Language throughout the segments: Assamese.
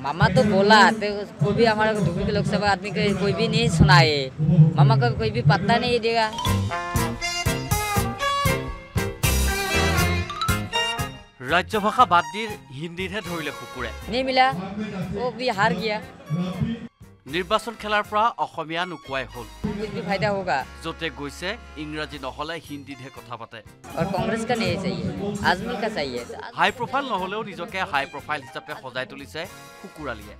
मामा तो बोला तो कोई भी हमारा धुबरी के लोकसभा आदमी को कोई भी नहीं सुनाए मामा को कोई भी पत्ता नहीं देगा ৰাজ্য ভাষা বাদ দি হিন্দীতহে ধৰিলে কুকুৰে नहीं मिला वो भी हार गया নিৰ্বাচন খেলাৰ পৰা অসমীয়া নোকোৱাই হল। যতে গৈছে ইংৰাজী নহলে হিন্দীতহে কথা পাতে। হাই প্ৰফাইল নহলেও নিজকে হাই প্ৰফাইল হিচাপে সজাই তুলিছে শুকুৰালীয়ে।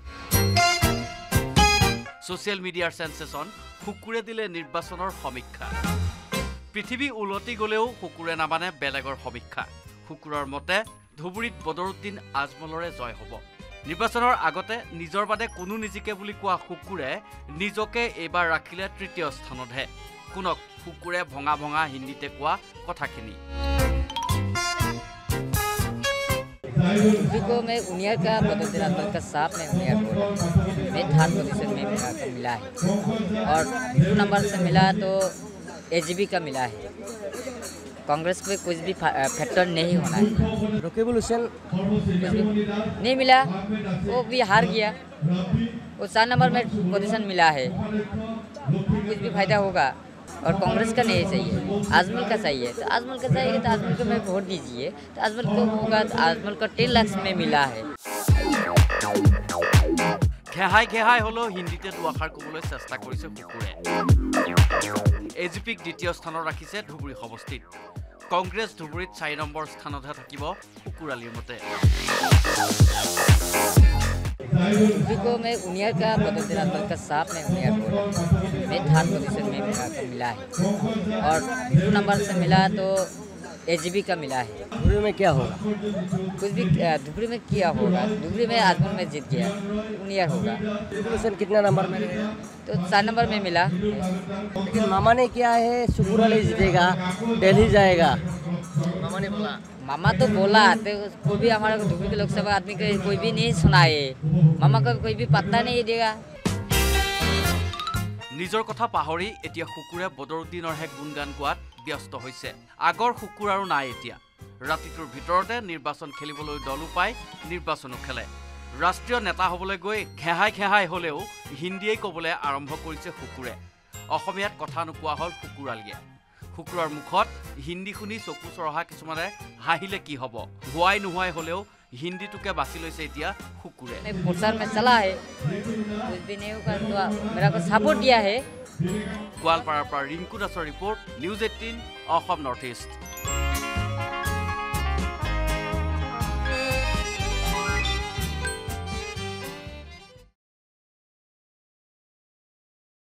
ছচিয়েল মিডিয়াৰ চেনচেশ্যন শুকুৰে দিলে নিৰ্বাচনৰ সমীক্ষা। পৃথিৱী উলটি গ'লেও শুকুৰে নামানে বেলেগৰ সমীক্ষা। শুকুৰৰ মতে ধুবুৰীত বদৰুদ্দিন আজমলৰে জয় হ'ব। নিৰ্বাচনৰ আগতে নিজৰ বাদে কোনো নিজিকে বুলি কোৱা কুকুৰে নিজকে এইবাৰ ৰাখিলে তৃতীয় স্থানতহে শুনক কুকুৰে ভঙা ভঙা হিন্দীতে কোৱা কথাখিনি धुबरी को मैं उनियर का बदरुद्दीन अजमल का साथ में उनियर बोला मैं थर्ड पोजीशन में मेरा को मिला है और टू नंबर से मिला तो एजीबी का मिला है कांग्रेस पे कुछ भी फा- फैक्टर नहीं होना है रकीबुल हुसैन कुछ भी नहीं मिला वो भी हार गया वो चार नंबर में पोजीशन मिला है कुछ भी फायदा होगा और कांग्रेस का नहीं चाहिए आजमल का चाहिए तो आजमल का चाहिए तो आजमल को मैं वोट दीजिए तो आजमल को होगा तो आजमल को टेन लाख में मिला है ঘেহাই ঘেহাই হ'লেও হিন্দীতে দুআষাৰ ক'বলৈ চেষ্টা কৰিছে কুকুৰে এ জি পিক দ্বিতীয় স্থানত ৰাখিছে ধুবুৰী সমষ্টিত কংগ্ৰেছ ধুবুৰীত চাৰি নম্বৰ স্থানতহে থাকিব কুকুৰালীৰ মতে धुबरी को मैं उनियर का बदरुद्दीन अजमल का साथ में उनियर बोला मैं थर्ड पोजीशन में मेरा को मिला है और टू नंबर से मिला तो एजीबी का मिला है। धुबरी में क्या होगा? कुछ भी धुबरी में किया होगा? धुबरी में आजमल में जीत गया। उनियर होगा। हुसैन कितना नंबर में रहेगा तो चार नंबर में मिला। लेकिन मामा ने क्या है? शुक्र अली जीतेगा। दिल्ली जाएगा। मामा ने बोला। मामा तो बोला तो कोई भी हमारे धुबरी के लोकसभा आदमी को कोई भी नहीं सुनाए। मामा को कोई भी पत्ता नहीं देगा। নিজৰ কথা পাহৰি এতিয়া কুকুৰে বদৰুদ্দিনৰহে গুণগান গোৱাত ব্যস্ত হৈছে। আগৰ কুকুৰ আৰু নাই এতিয়া। ৰাতিটোৰ ভিতৰতে নিৰ্বাচন খেলিবলৈ দলো পাই নিৰ্বাচনো খেলে। ৰাষ্ট্ৰীয় নেতা হ'বলৈ গৈ ঘেহাই ঘেহাই হ'লেও হিন্দীয়েই ক'বলৈ আৰম্ভ কৰিছে কুকুৰে অসমীয়াত কথা নোকোৱা হ'ল কুকুৰালীয়ে কুকুৰৰ মুখত হিন্দী শুনি চকু চৰহা কিছুমানে হাঁহিলে কি হ'ব? হোৱাই নোহোৱাই হ'লেও হিন্দীটোকে বাছি লৈছে এতিয়া শুকুৰে প্ৰচাৰ মে চলাপৰ্ট দিয়া হে। গোৱালপাৰাৰ পৰা ৰিংকু দাসৰ report news eighteen Assam north east